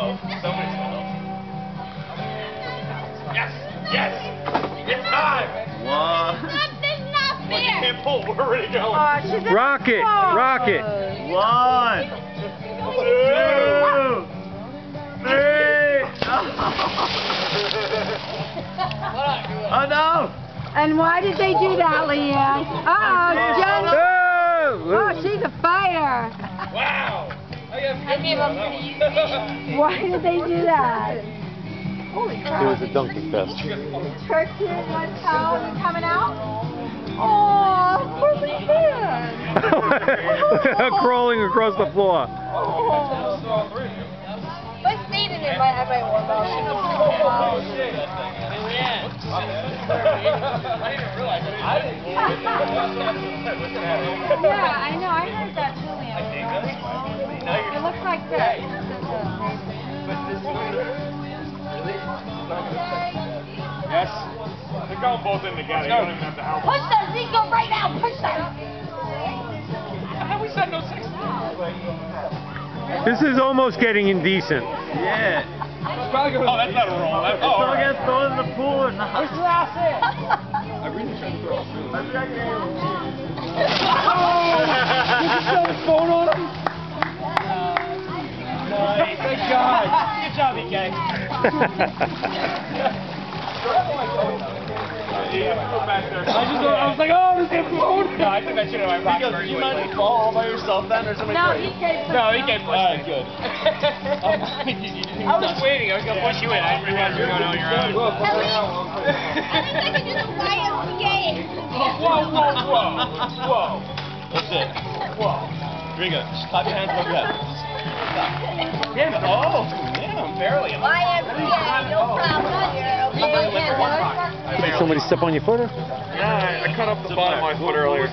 Oh, somebody's gonna Yes! Yes! It's time! One. This is not Well, you can't pull. We're already going. Oh, Rocket, the rocket. One. Two. Three. Oh no! And why did they do that, Leanne? Uh-oh, Jen. Gave up pretty easy. Why did they do that? Holy crap. It was a donkey fest. Turkey in one towel and coming out? Oh, poor man. Crawling across the floor. Oh. If I stayed in there, I might warm up. Oh, shit. I didn't realize it. Yeah, I know. I heard that too, Leanne. It looks like this. Yes. They're going both in together. You don't even have to help. Push that, Zico, right now. Push that. How we said no sex? This is almost getting indecent. Yeah. Oh, that's not a roll. That's, oh, Someone all right. gets thrown in the pool or not? phone on him? Good job. EK. I just, I was like, oh, this is phone. No, I took that shit out of my pocket. Because you might fall all by yourself then or somebody No, he came No, he came me. good. I was waiting. I was gonna push you in. I didn't realize you were going on your own. At least, at least I could do the YMCA. Whoa, whoa, whoa, whoa. That's it. Whoa. Ringo, just clap your hands above your head. Damn it. Oh, damn, barely. YMCA, no problem. Did somebody step on your foot? or? Yeah, I, I cut up the bottom of my foot earlier.